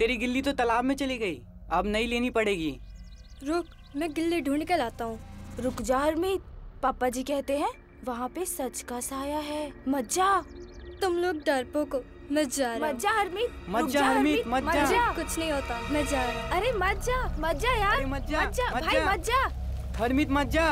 तेरी गिल्ली तो तालाब में चली गई। अब नहीं लेनी पड़ेगी। रुक मैं गिल्ली ढूंढ के लाता हूँ। रुक जा हरमीत पापा जी कहते हैं वहाँ पे सच का साया है। मत जा। तुम लोग डरपो को मैं जा रहा मत जा हरमीत मत जा, हरमीत, मत जा। कुछ नहीं होता। मैं जा रहा अरे मत जा मत जा यार। अरे मत जा, मत जा मत भाई जा। मत जा। हरमीत मत जा।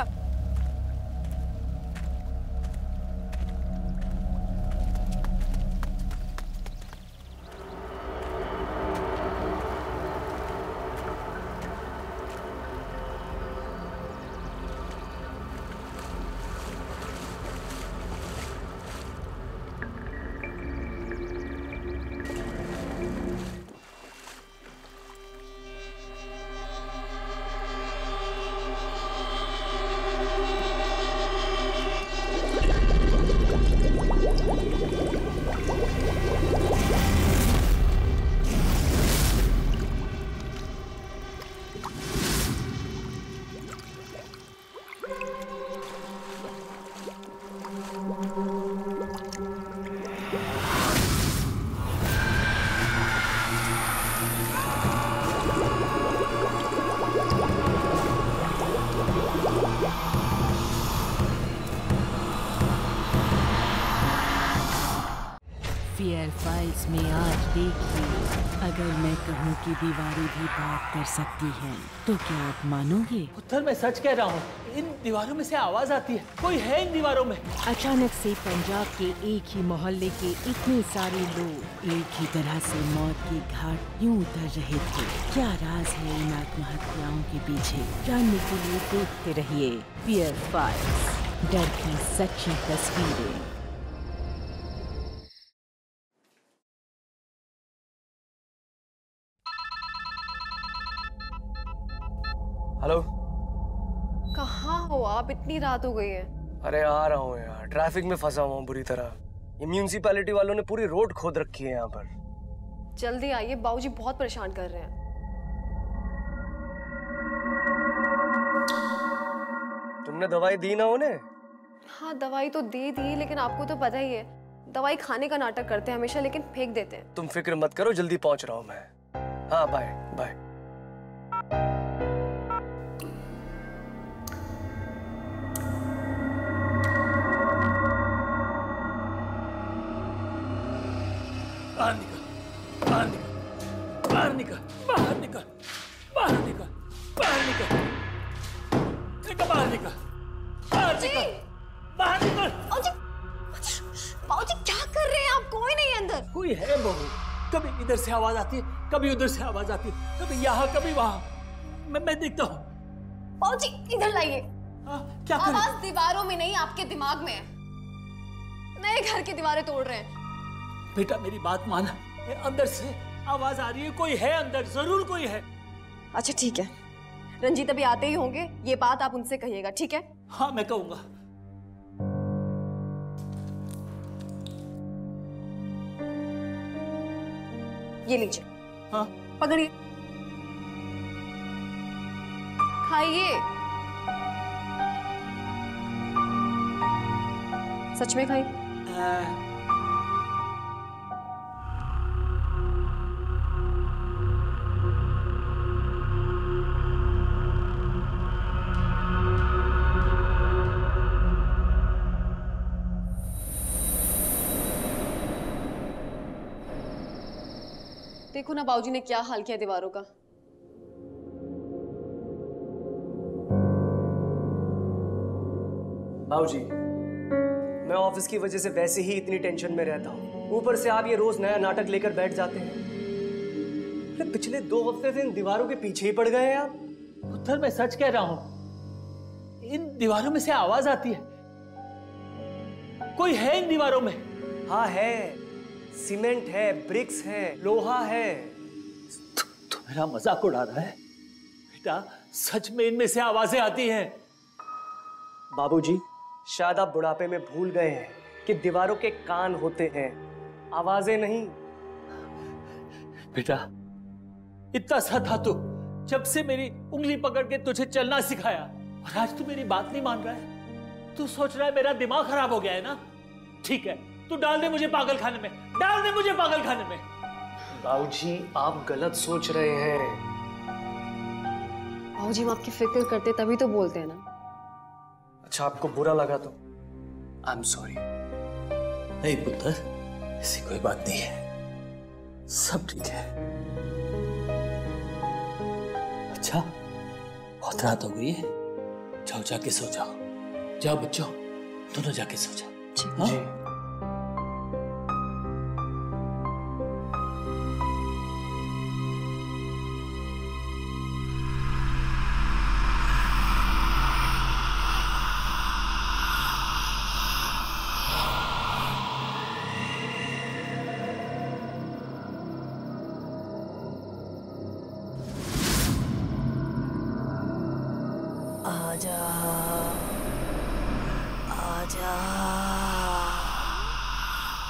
देखिए अगर मैं कहूँ कि दीवारें भी बात कर सकती हैं तो क्या आप मानोगे? उत्तर मैं सच कह रहा हूँ इन दीवारों में से आवाज़ आती है। कोई है इन दीवारों में? अचानक से पंजाब के एक ही मोहल्ले के इतने सारे लोग एक ही तरह से मौत की घाट यूँ उतर रहे थे। क्या राज है इन आत्महत्याओं के पीछे? जानने के लिए देखते रहिए डर की सच्ची तस्वीरें। आप इतनी रात हो गई है। अरे आ रहा हूँ यार। ट्रैफ़िक में फंसा हुआ हूँ बुरी तरह। ये म्यूनिसिपैलिटी वालों ने पूरी रोड खोद रखी है यहाँ पर। जल्दी आइए बाबूजी बहुत परेशान कर रहे हैं। तुमने दवाई दी ना उन्हें? हाँ दवाई तो दे दी लेकिन आपको तो पता ही है। दवाई खाने का नाटक करते हैं हमेशा लेकिन फेंक देते हैं। तुम फ़िक्र मत करो जल्दी पहुँच रहा हूँ मैं। हाँ बाय बाय बाहर निकल बाहर निकल बाहर निकल बाहर निकल बाहर निकल बाहर निकल निकल बाहर निकल? बाहर निकल बाहर निकल। बाबूजी क्या कर रहे हैं आप? कोई नहीं है अंदर। कोई है बहू कभी इधर से आवाज़ आती है कभी उधर से आवाज़ आती है कभी यहाँ कभी वहाँ। मैं मैं देखता हूँ। बाबूजी इधर लाइए। हाँ, क्या आवाज़ दीवारों में नहीं आपके दिमाग में है। नए घर की दीवारें तोड़ रहे हैं। बेटा मेरी बात माना। ये अंदर से आवाज़ आ रही है। कोई है अंदर? ज़रूर कोई है। अच्छा ठीक है। रंजीत अभी आते ही होंगे। ये बात आप उनसे कहिएगा ठीक है? हाँ मैं कहूँगा। ये लीजिए। हाँ। पकड़िए। खाइए। सच में खाइए। देखो ना बाबूजी ने क्या हाल किया दीवारों का। बाबूजी मैं ऑफ़िस की वजह से वैसे ही इतनी टेंशन में रहता हूँ। ऊपर से आप ये रोज नया नाटक लेकर बैठ जाते हैं। अरे पिछले दो हफ़्ते से इन दीवारों के पीछे ही पड़ गए हैं आप। पुत्र मैं सच कह रहा हूँ इन दीवारों में से आवाज़ आती है। कोई है इन दीवारों में? हाँ है। सीमेंट है ब्रिक्स है लोहा है। तू, तू मेरा मज़ाक उड़ा रहा है। बेटा सच में इनमें से आवाज़ें आती हैं। बाबूजी? शायद आप बुढ़ापे में भूल गए हैं कि दीवारों के कान होते हैं। आवाज़ें नहीं। बेटा इतना सा था तू जब से मेरी उंगली पकड़ के तुझे चलना सिखाया। और आज तू मेरी बात नहीं मान रहा है। तू सोच रहा है मेरा दिमाग खराब हो गया है ना? ठीक है तू डाल दे मुझे पागल खाने में। डाल दे मुझे पागल खाने में। बाबूजी आप गलत सोच रहे हैं। भाजी हम आपकी फ़िक्र करते तभी तो बोलते हैं ना। अच्छा आपको बुरा लगा तो? आई एम सॉरी नहीं पुत्र ऐसी कोई बात नहीं है। सब ठीक है। अच्छा बहुत रात हो गई है। जाओ जाके सो जाओ। जाओ बच्चों दोनों जाके सो जाओ। हाँ? जी।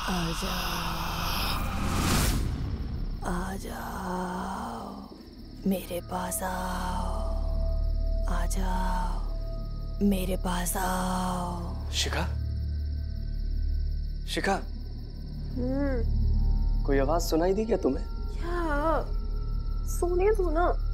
आजा। आजा। मेरे पास आओ। आ जाओ मेरे पास आओ। शिखा? शिखा? कोई आवाज़ सुनाई दी क्या तुम्हें? क्या? सोने दो ना।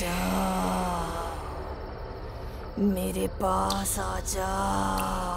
जाओ मेरे पास आ जाओ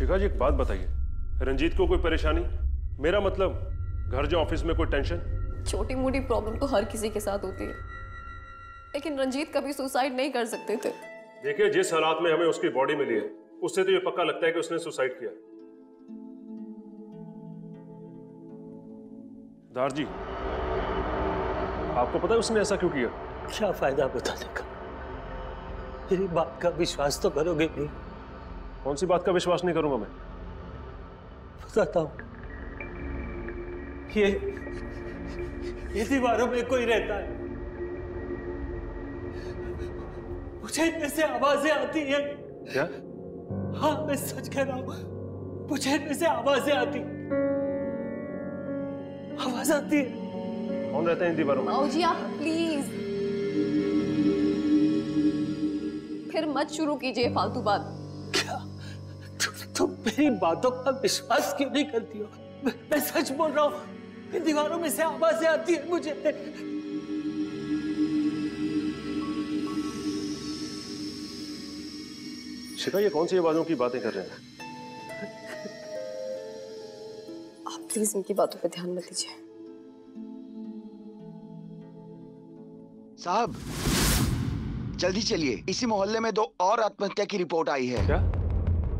शिखा जी एक बात बताइए। रंजीत को कोई परेशानी? मेरा मतलब घर जो ऑफ़िस में कोई टेंशन छोटी मोटी प्रॉब्लम तो हर किसी के साथ होती है। लेकिन रंजीत कभी सुसाइड नहीं कर सकते थे। देखिए जिस हालात में हमें उसकी बॉडी मिली है उससे तो ये पक्का लगता है कि उसने सुसाइड किया। दार जी आपको पता है उसने ऐसा क्यों किया? क्या फ़ायदा बताने का? मेरी बात का विश्वास तो करोगे नहीं कौन सी बात का विश्वास नहीं करूँगा मैं? बताता हूँ। ये ये दीवारों में कोई रहता है। मुझे इनमें से आवाज़ें आती हैं। क्या? हाँ मैं सच कह रहा हूँ। मुझे इनमें से आवाज़ें आती आवाज़ आती है। कौन रहता है इन दीवारों में? बाबूजी आप प्लीज़ फिर मत शुरू कीजिए फालतू बात। मेरी बातों का विश्वास क्यों नहीं करती हो? मैं, मैं सच बोल रहा हूँ दीवारों में से आवाज़ें आती है मुझे। शिखा ये कौन सी आवाजों की बातें कर रहे हैं? आप प्लीज़ इनकी बातों पर ध्यान मत दीजिए। साहब जल्दी चलिए। इसी मोहल्ले में दो और आत्महत्या की रिपोर्ट आई है। क्या?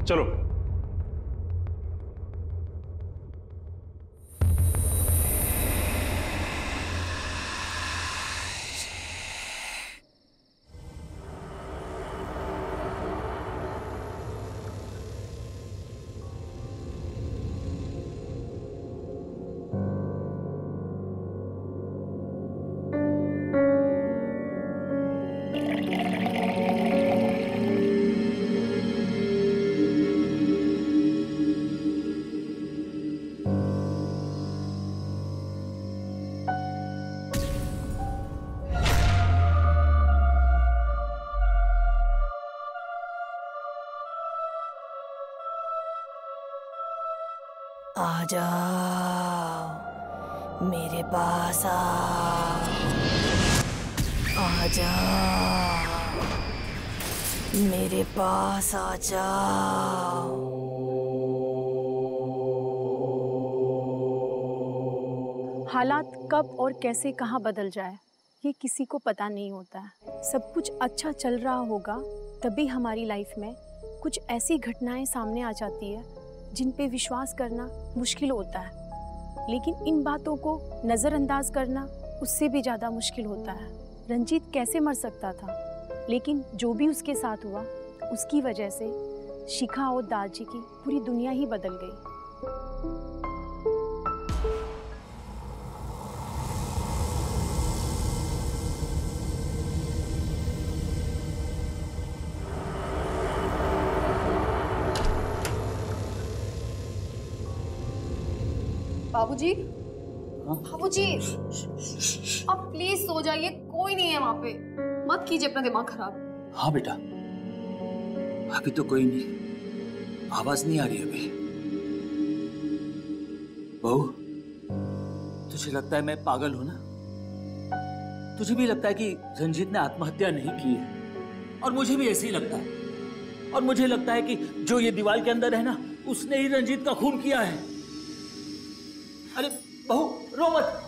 चलो। जाओ मेरे पास आ। जाओ मेरे पास आ जाओ हालात कब और कैसे कहाँ बदल जाए, ये किसी को पता नहीं होता। है सब कुछ अच्छा चल रहा होगा, तभी हमारी लाइफ में कुछ ऐसी घटनाएँ सामने आ जाती है जिन पे विश्वास करना मुश्किल होता है, लेकिन इन बातों को नज़रअंदाज करना उससे भी ज़्यादा मुश्किल होता है। रंजीत कैसे मर सकता था? लेकिन जो भी उसके साथ हुआ, उसकी वजह से शिखा और दाजी की पूरी दुनिया ही बदल गई। बाबूजी। बाबूजी आप प्लीज़ सो जाइए कोई नहीं है वहाँ पे। मत कीजिए अपना दिमाग खराब। हाँ बेटा अभी तो कोई नहीं। आवाज़ नहीं आ रही अभी। बहू तुझे लगता है मैं पागल हूँ ना? तुझे भी लगता है कि रंजीत ने आत्महत्या नहीं की है। और मुझे भी ऐसे ही लगता है। और मुझे लगता है कि जो ये दीवार के अंदर है ना उसने ही रंजीत का खून किया है। अरे बहू रो मत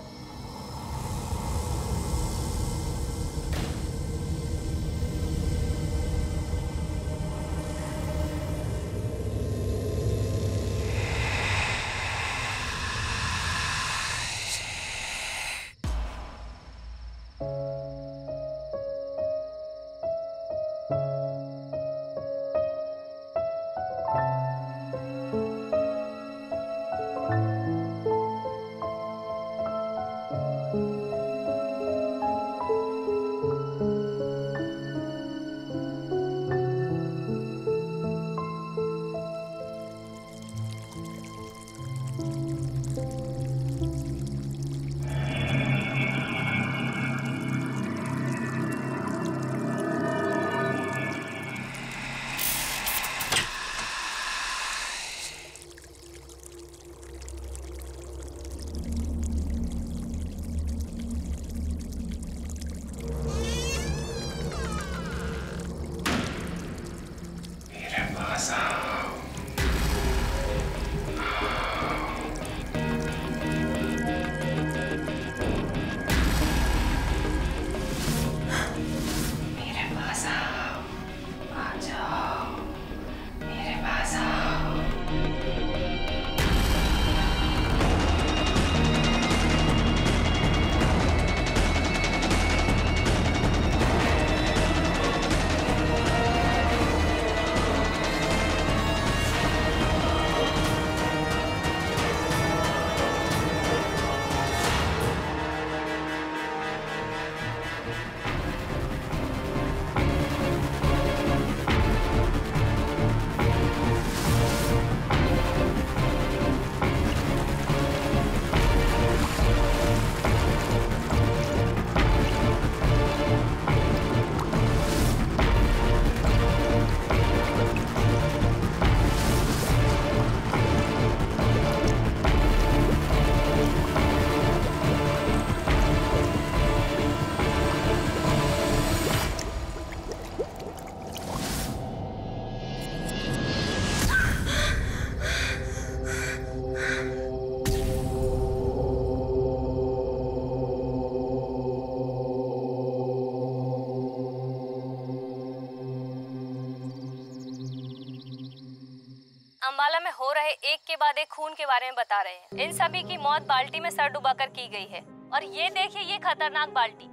में हो रहे एक के बाद एक खून के बारे में बता रहे हैं। इन सभी की मौत बाल्टी में सर डुबाकर की गई है। और ये देखिए ये खतरनाक बाल्टी।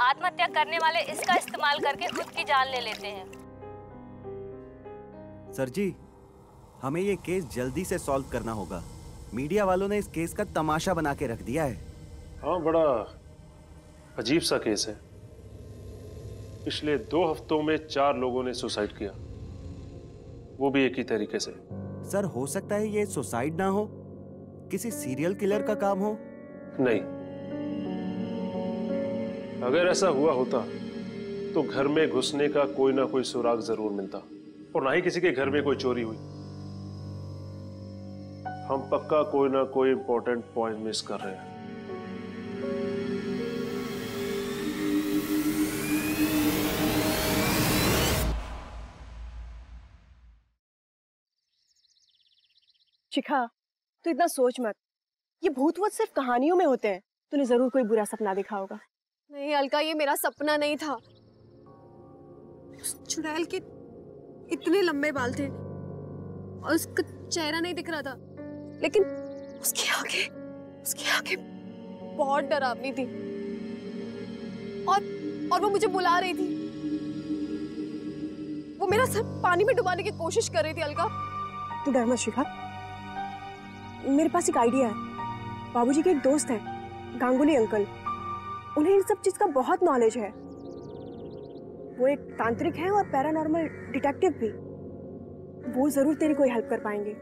आत्महत्या करने वाले इसका इस्तेमाल करके खुद की जान ले लेते हैं। सर जी हमें ये केस जल्दी से सॉल्व करना होगा। मीडिया वालों ने इस केस का तमाशा बना के रख दिया है। हाँ बड़ा अजीब सा केस है। पिछले दो हफ्तों में चार लोगों ने सुसाइड किया। वो भी एक ही तरीके से। सर हो सकता है ये सुसाइड ना हो किसी सीरियल किलर का काम हो। नहीं। अगर ऐसा हुआ होता तो घर में घुसने का कोई ना कोई सुराग ज़रूर मिलता और ना ही किसी के घर में कोई चोरी हुई। हम पक्का कोई ना कोई इंपॉर्टेंट पॉइंट मिस कर रहे हैं। शिखा तू इतना सोच मत। ये भूत वूत सिर्फ़ कहानियों में होते हैं। तूने ज़रूर कोई बुरा सपना देखा होगा। नहीं अलका ये मेरा सपना नहीं था। चुड़ैल के इतने लंबे बाल थे और उसका चेहरा नहीं दिख रहा था। लेकिन उसकी आँखें उसकी आँखें बहुत डरावनी थी। और और वो मुझे बुला रही थी। वो मेरा सर पानी में डुबाने की कोशिश कर रही थी अलका। तू डर मत शिखा। मेरे पास एक आइडिया है। बाबूजी के एक दोस्त है, गांगुली अंकल। उन्हें इन सब चीज़ का बहुत नॉलेज है। वो एक तांत्रिक है और पैरानॉर्मल डिटेक्टिव भी। वो ज़रूर तेरी कोई हेल्प कर पाएँगे।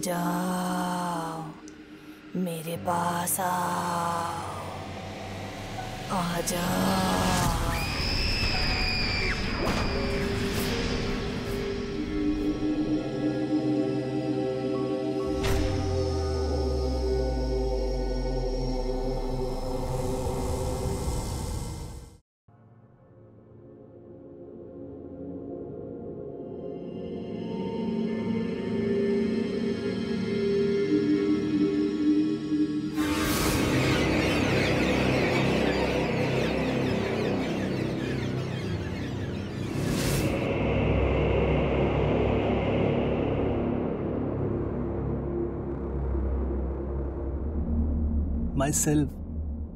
जाओ। मेरे पास आओ। आ जाओ। Myself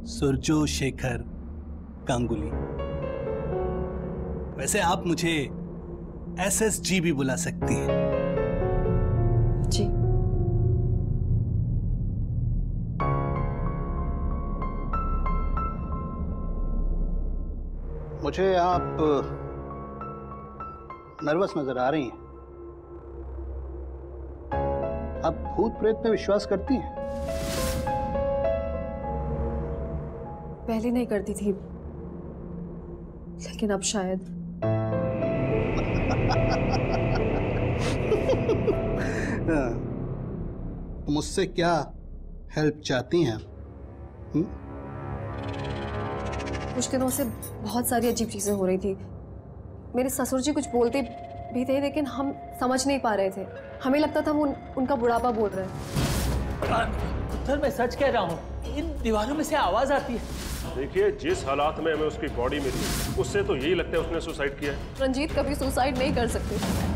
सुरजो शेखर गांगुली वैसे आप मुझे एस एस जी भी बुला सकती हैं। जी। मुझे आप नर्वस नज़र आ रही हैं। आप भूत प्रेत में विश्वास करती हैं? पहले नहीं करती थी। लेकिन अब शायद। हाँ। मुझसे क्या हेल्प चाहती हैं? हम्म? कुछ दिनों से बहुत सारी अजीब चीज़ें हो रही थी। मेरे ससुर जी कुछ बोलते भी थे लेकिन हम समझ नहीं पा रहे थे। हमें लगता था वो उन, उनका बुढ़ापा बोल रहे हैं। सर मैं सच कह रहा हूँ इन दीवारों में से आवाज़ आती है। देखिए, जिस हालात में हमें उसकी बॉडी मिली, उससे तो यही लगता है उसने सुसाइड किया रंजीत कभी सुसाइड नहीं कर सकते।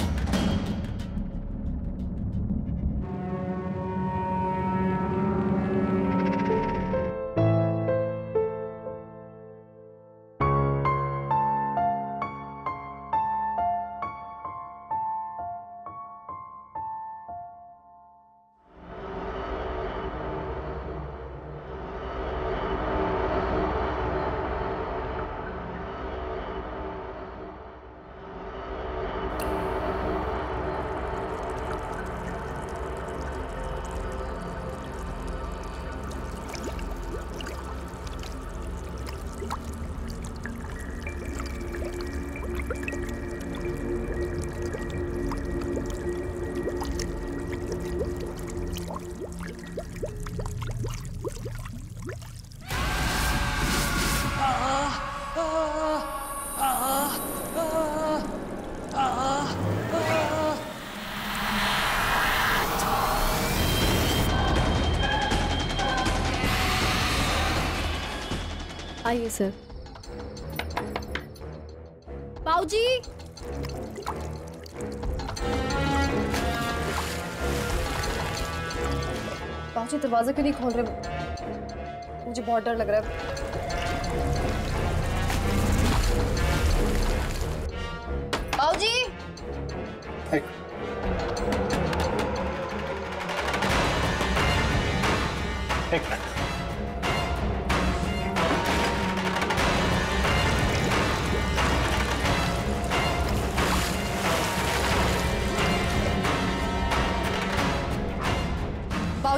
आइए सर बाऊजी! बाऊजी, दरवाज़ा क्यों नहीं खोल रहे मुझे बहुत डर लग रहा है।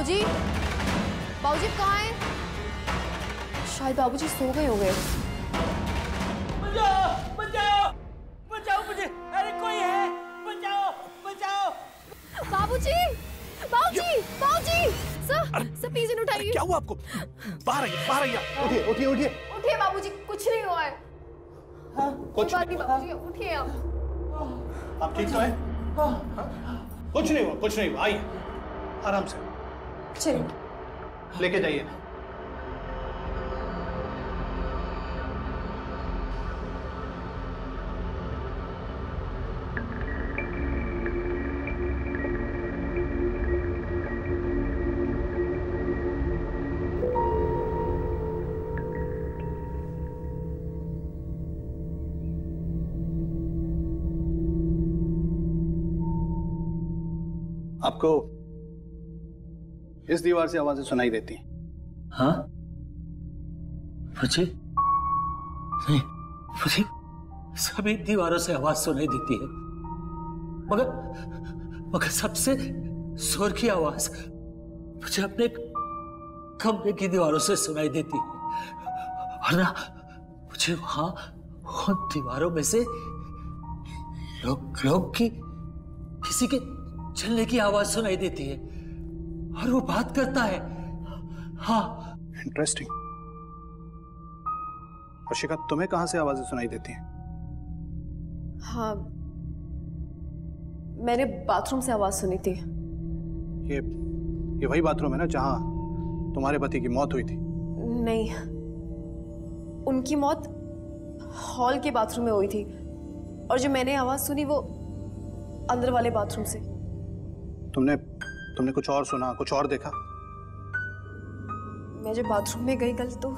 बाऊजी बाऊजी कहाँ हैं? शायद बाबूजी सो गए होंगे। बचाओ बचाओ बचाओ मुझे। अरे कोई है? बचाओ बचाओ बाबूजी बाबूजी बाबूजी। सर सर प्लीज़ उठाइए। क्या हुआ आपको? बाहर आइए बाहर आइए उठिए उठिए उठिए। उठिए बाबूजी कुछ नहीं हुआ है। कुछ बात नहीं बाबूजी उठिए आप। आप ठीक तो हैं। कुछ नहीं हुआ कुछ नहीं हुआ। आइए आराम से। चलिए। लेके जाइए। आपको इस दीवार से आवाज़ें सुनाई देती हैं। हाँ? मुझे नहीं मुझे सभी दीवारों से आवाज़ सुनाई देती है। मगर मगर सबसे ज़ोर की आवाज़ मुझे अपने कमरे की दीवारों से सुनाई देती है। और ना मुझे वहाँ, उन दीवारों में से लोग लोग की, किसी के चलने की आवाज़ सुनाई देती है। और वो बात करता है। हाँ। इंटरेस्टिंग अशिका तुम्हें कहाँ से आवाज़ें सुनाई देती हैं? हाँ। मैंने बाथरूम से आवाज़ सुनी थी। ये ये वही बाथरूम है ना जहाँ तुम्हारे पति की मौत हुई थी? नहीं। उनकी मौत हॉल के बाथरूम में हुई थी। और जो मैंने आवाज़ सुनी वो अंदर वाले बाथरूम से। तुमने तुमने कुछ और सुना कुछ और देखा? मैं जब बाथरूम में गई कल तो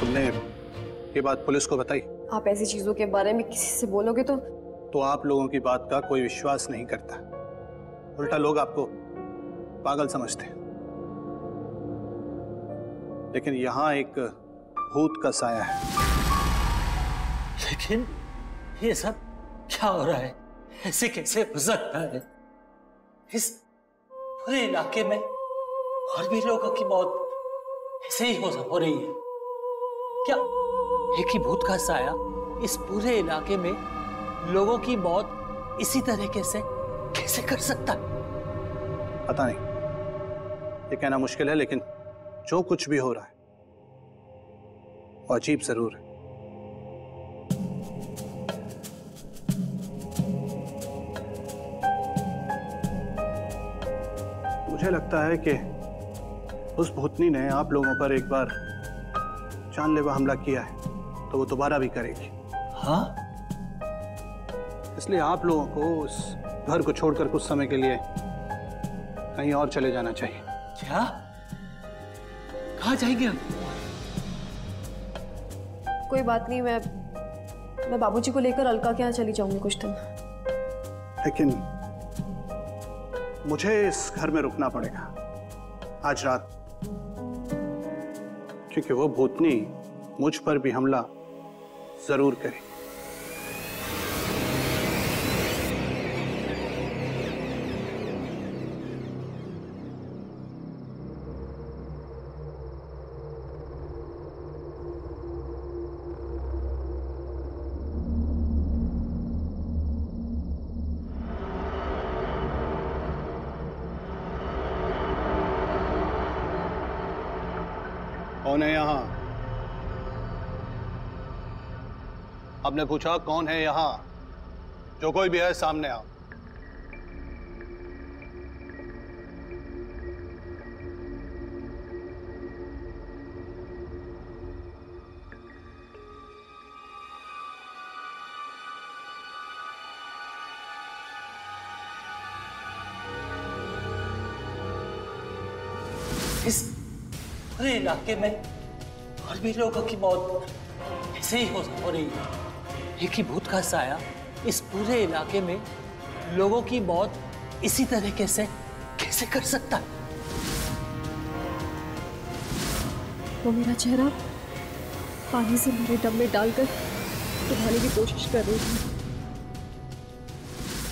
तुमने ये बात पुलिस को बताई? आप ऐसी चीज़ों के बारे में किसी से बोलोगे तो तो आप लोगों की बात का कोई विश्वास नहीं करता। उल्टा लोग आपको पागल समझते हैं। लेकिन यहाँ एक भूत का साया है। लेकिन ये सब क्या हो रहा है? ऐसे कैसे हो सकता है? इस पूरे इलाके में और भी लोगों की मौत ऐसे ही हो रही है। क्या एक ही भूत का साया इस पूरे इलाके में लोगों की मौत इसी तरीके से कैसे कर सकता? पता नहीं। ये कहना मुश्किल है लेकिन जो कुछ भी हो रहा है वो अजीब ज़रूर है। मुझे लगता है कि उस भूतनी ने आप लोगों पर एक बार जानलेवा हमला किया है तो वो दोबारा भी करेगी। हाँ? इसलिए आप लोगों को उस घर को छोड़कर कुछ समय के लिए कहीं और चले जाना चाहिए। क्या? कहा जाएँगे हम? कोई बात नहीं मैं मैं बाबूजी को लेकर अलका के यहाँ चली जाऊँगी कुछ दिन। लेकिन मुझे इस घर में रुकना पड़ेगा। आज रात। क्योंकि वो भूतनी मुझ पर भी हमला ज़रूर करे कौन है यहाँ? आपने पूछा कौन है यहाँ? जो कोई भी है सामने आओ। इलाके में और भी लोगों की मौत ऐसे ही हो, हो रही है। एक ही भूत का साया इस पूरे इलाके में लोगों की मौत इसी तरीके से कैसे कर सकता है? वो मेरा चेहरा पानी से मेरे डब में डालकर उठाने की कोशिश कर रही थी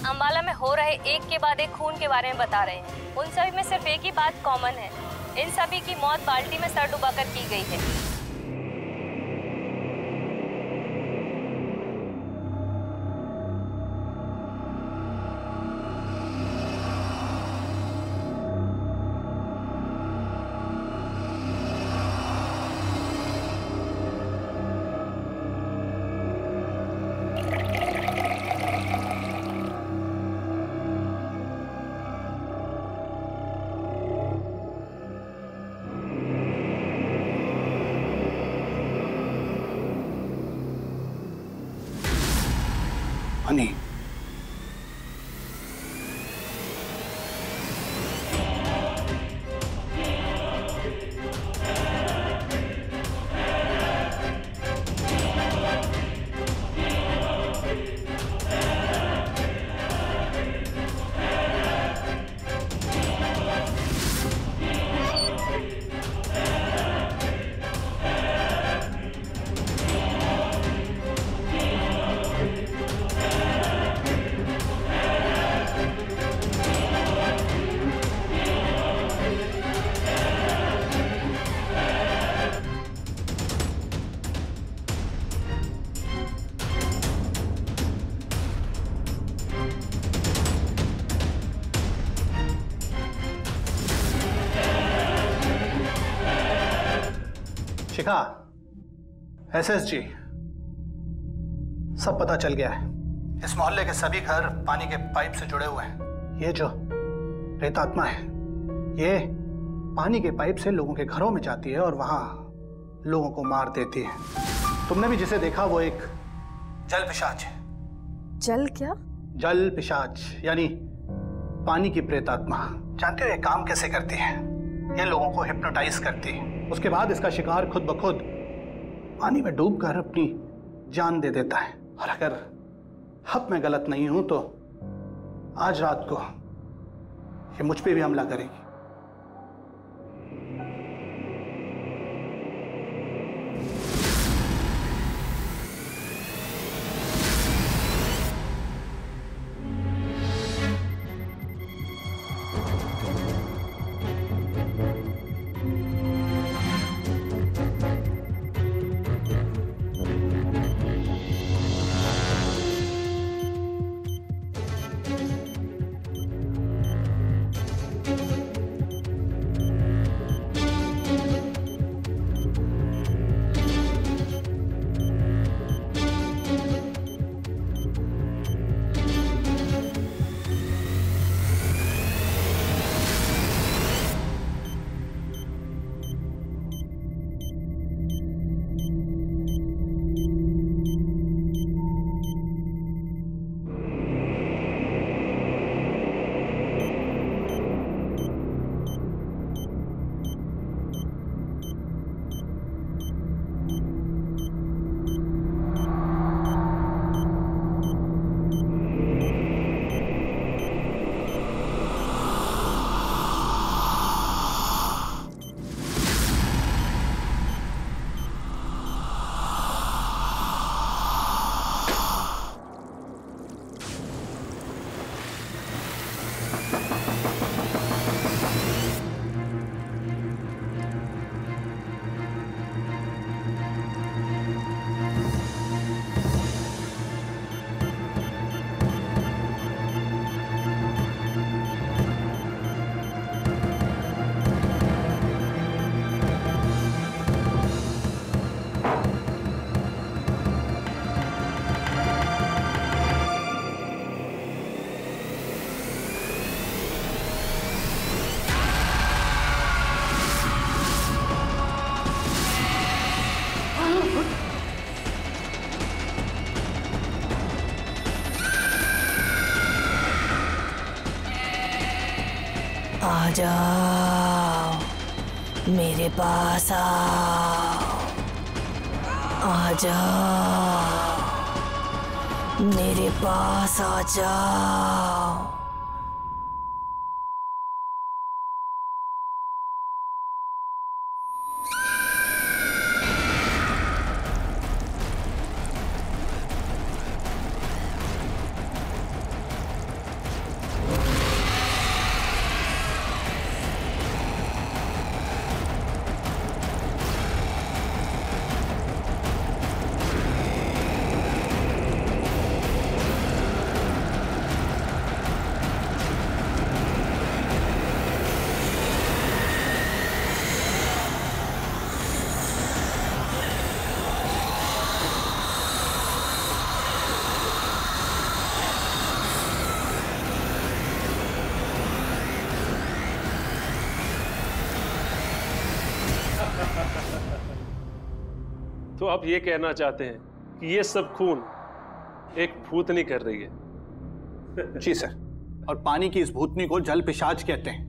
अम्बाला में हो रहे एक के बाद एक खून के बारे में बता रहे हैं। उन सभी में सिर्फ़ एक ही बात कॉमन है। इन सभी की मौत बाल्टी में सर डुबाकर की गई है। शिखा एसएसजी सब पता चल गया है। इस मोहल्ले के सभी घर पानी के पाइप से जुड़े हुए हैं। ये जो प्रेतात्मा है ये पानी के पाइप से लोगों के घरों में जाती है और वहाँ लोगों को मार देती है। तुमने भी जिसे देखा वो एक जल पिशाच। है जल क्या? जल पिशाच यानी पानी की प्रेतात्मा। जानते हो ये काम कैसे करती है? ये लोगों को हिप्नोटाइज करती है। उसके बाद इसका शिकार खुद ब खुद पानी में डूबकर अपनी जान दे देता है। और अगर हब मैं गलत नहीं हूँ तो आज रात को ये मुझ पर भी हमला करेगी। जाओ। मेरे पास आ जाओ। मेरे पास आ जाओ। तो आप ये कहना चाहते हैं कि ये सब खून एक भूतनी कर रही है? जी सर। और पानी की इस भूतनी को जल पिशाच कहते हैं।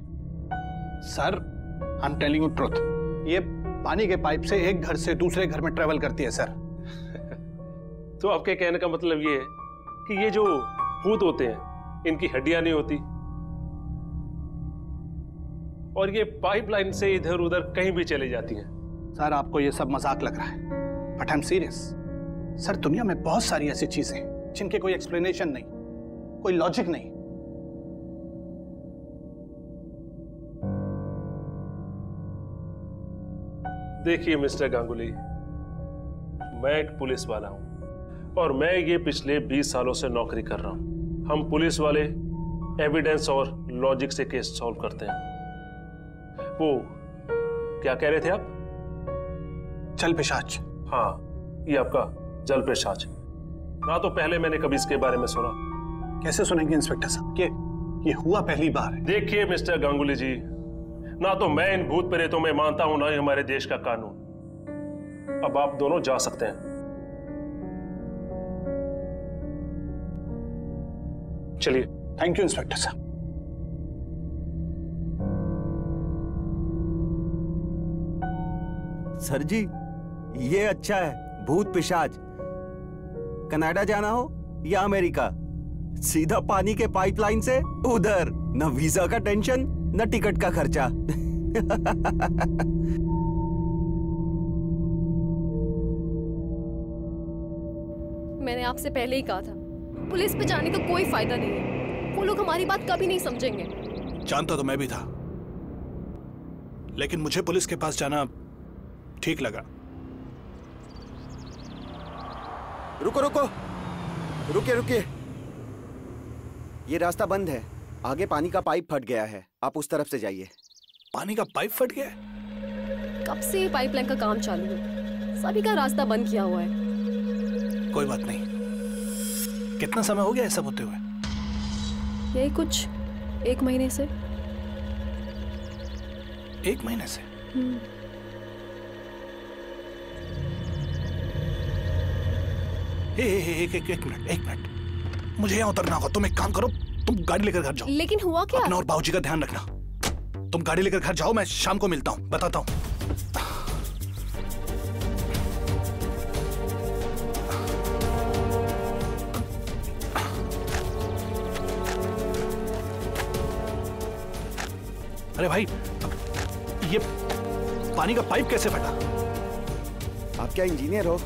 Sir I am telling you truth ये पानी के पाइप से एक घर से दूसरे घर में ट्रेवल करती है सर। तो आपके कहने का मतलब ये है कि ये जो भूत होते हैं इनकी हड्डियाँ नहीं होती। और ये पाइपलाइन से इधर उधर कहीं भी चली जाती हैं। सर आपको ये सब मज़ाक लग रहा है। But I am serious sir, दुनिया में बहुत सारी ऐसी चीज़ें हैं जिनके कोई एक्सप्लेनेशन नहीं, कोई लॉजिक नहीं। देखिए, मिस्टर गांगुली, मैं एक पुलिस वाला हूँ और मैं ये पिछले 20 सालों से नौकरी कर रहा हूँ। हम पुलिस वाले एविडेंस और लॉजिक से केस सॉल्व करते हैं। वो क्या कह रहे थे आप? जल पिशाच। हाँ ये आपका जल पिशाच ना तो पहले मैंने कभी इसके बारे में सुना। कैसे सुनेंगे इंस्पेक्टर साहब? कि ये हुआ पहली बार। है देखिए मिस्टर गांगुली जी ना तो मैं इन भूत प्रेतों में मानता हूँ ना ही हमारे देश का कानून। अब आप दोनों जा सकते हैं। चलिए। थैंक यू इंस्पेक्टर साहब सर जी ये अच्छा है भूत पिशाच। कनाडा जाना हो या अमेरिका? सीधा पानी के पाइपलाइन से उधर। न वीज़ा का टेंशन न टिकट का खर्चा। मैंने आपसे पहले ही कहा था पुलिस पे जाने का कोई फ़ायदा नहीं है। वो लोग हमारी बात कभी नहीं समझेंगे। जानता तो मैं भी था। लेकिन मुझे पुलिस के पास जाना ठीक लगा। रुको रुको। रुके रुके ये रास्ता बंद है। आगे पानी का पाइप फट गया है। आप उस तरफ़ से जाइए। पानी का पाइप फट गया? कब से पाइपलाइन का काम चालू है? सभी का रास्ता बंद किया हुआ है। कोई बात नहीं। कितना समय हो गया ऐसा होते हुए? यही कुछ एक महीने से। एक महीने से? ए, ए, ए, एक, एक, एक मिनट एक मिनट। मुझे यहाँ उतरना होगा। तुम एक काम करो तुम गाड़ी लेकर घर जाओ। लेकिन हुआ क्या? अपना और बाबूजी का ध्यान रखना। तुम गाड़ी लेकर घर जाओ मैं शाम को मिलता हूँ बताता हूँ। अरे भाई ये पानी का पाइप कैसे फटा? आप क्या इंजीनियर हो?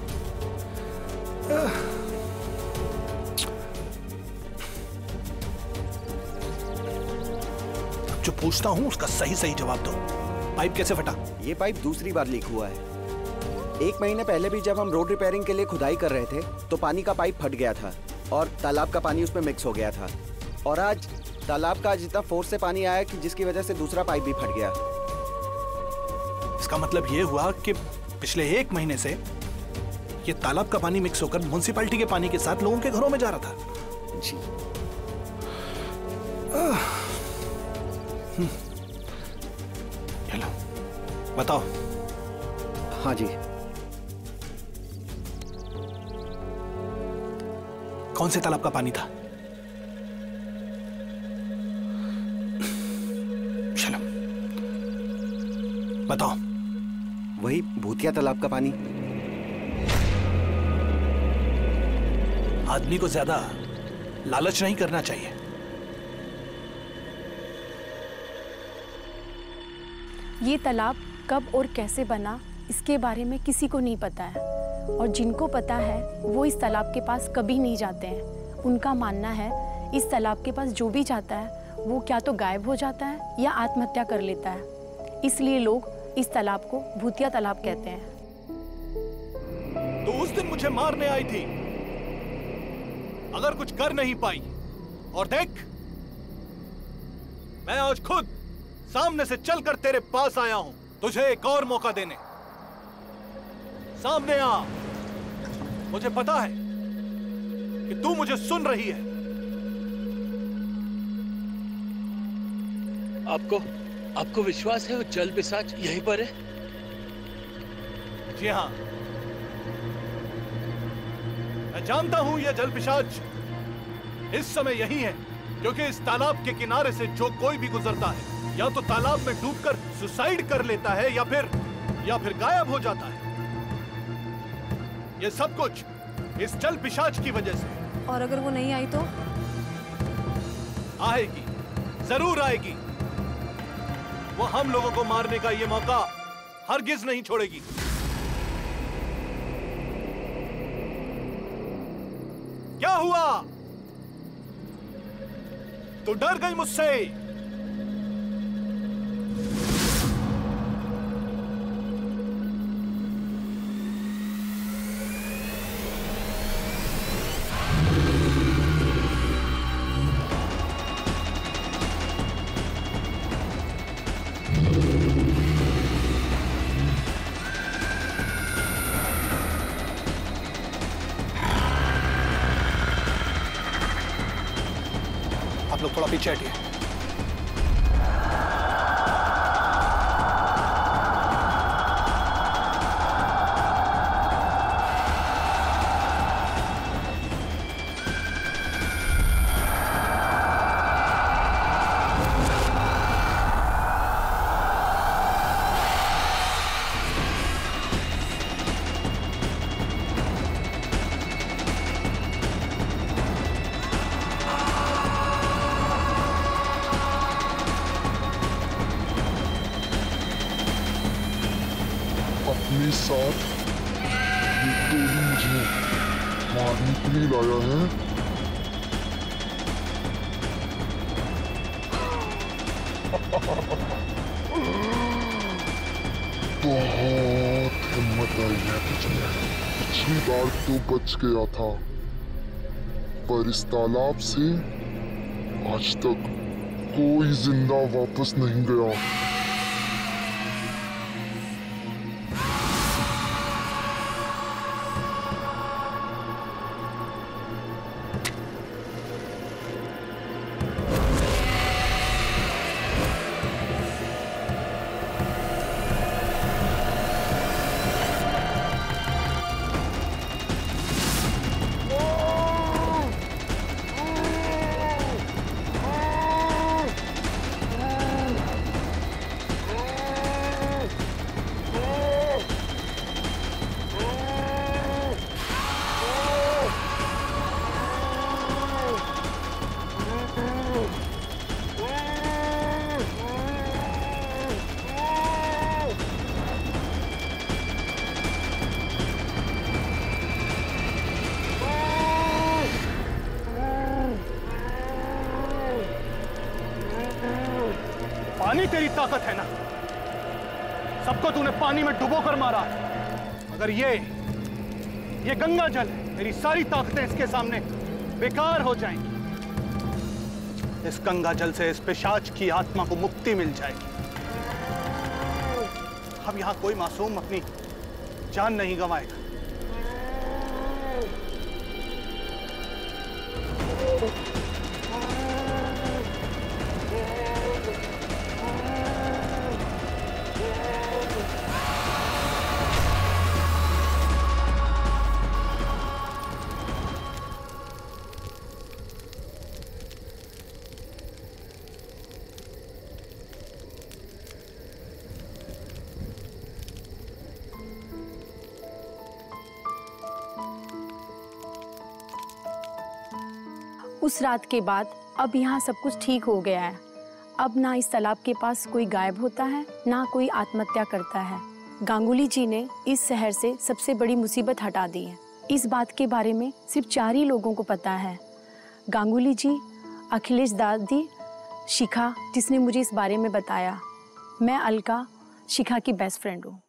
जो पूछता हूँ उसका सही सही जवाब दो। पाइप कैसे फटा? ये पाइप दूसरी बार लीक हुआ है। एक महीने पहले भी जब हम रोड रिपेयरिंग के लिए खुदाई कर रहे थे तो पानी का पाइप फट गया था और तालाब का पानी उसमें मिक्स हो गया था। और आज तालाब का जितना फोर्स से पानी आया कि जिसकी वजह से दूसरा पाइप भी फट गया। इसका मतलब ये हुआ कि पिछले एक महीने से ये तालाब का पानी मिक्स होकर म्यूनसिपालिटी के पानी के साथ लोगों के घरों में जा रहा था। जी। हेलो बताओ। हाँ जी। कौन से तालाब का पानी था? चलो बताओ। वही भूतिया तालाब का पानी। आदमी को ज़्यादा लालच नहीं करना चाहिए। ये तालाब कब और कैसे बना इसके बारे में किसी को नहीं पता है। और जिनको पता है वो इस तालाब के पास कभी नहीं जाते हैं। उनका मानना है इस तालाब के पास जो भी जाता है वो क्या तो गायब हो जाता है या आत्महत्या कर लेता है। इसलिए लोग इस तालाब को भूतिया तालाब कहते हैं। तो उस दिन मुझे मारने आई थी। अगर कुछ कर नहीं पाई और देख मैं आज खुद सामने से चलकर तेरे पास आया हूँ। तुझे एक और मौका देने। सामने आ। मुझे पता है कि तू मुझे सुन रही है। आपको आपको विश्वास है वो जल पिशाच यहीं पर है? जी हाँ। मैं जानता हूँ यह जल पिशाच इस समय यही है क्योंकि इस तालाब के किनारे से जो कोई भी गुजरता है या तो तालाब में डूबकर सुसाइड कर लेता है या फिर या फिर गायब हो जाता है। यह सब कुछ इस जल पिशाच की वजह से। और अगर वो नहीं आई तो? आएगी ज़रूर आएगी। वो हम लोगों को मारने का ये मौका हरगिज नहीं छोड़ेगी। क्या हुआ? तू डर गई मुझसे। आप लोग मारने के लाया है बहुत हिम्मत आई है तुझमें पिछली बार तो बच गया था। पर इस तालाब से आज तक कोई ज़िंदा वापस नहीं गया। पानी तेरी ताकत है ना? सबको तूने पानी में डुबो कर मारा है। अगर ये ये गंगा जल है। मेरी सारी ताकतें इसके सामने बेकार हो जाएँगी। इस गंगा जल से इस पिशाच की आत्मा को मुक्ति मिल जाएगी। अब यहाँ कोई मासूम अपनी जान नहीं गंवाएगा। उस रात के बाद अब यहाँ सब कुछ ठीक हो गया है। अब ना इस तालाब के पास कोई गायब होता है, ना कोई आत्महत्या करता है। गांगुली जी ने इस शहर से सबसे बड़ी मुसीबत हटा दी है। इस बात के बारे में सिर्फ़ चार ही लोगों को पता है। गांगुली जी, अखिलेश दादी, शिखा, जिसने मुझे इस बारे में बताया। मैं अलका, शिखा की बेस्ट फ्रेंड हूँ।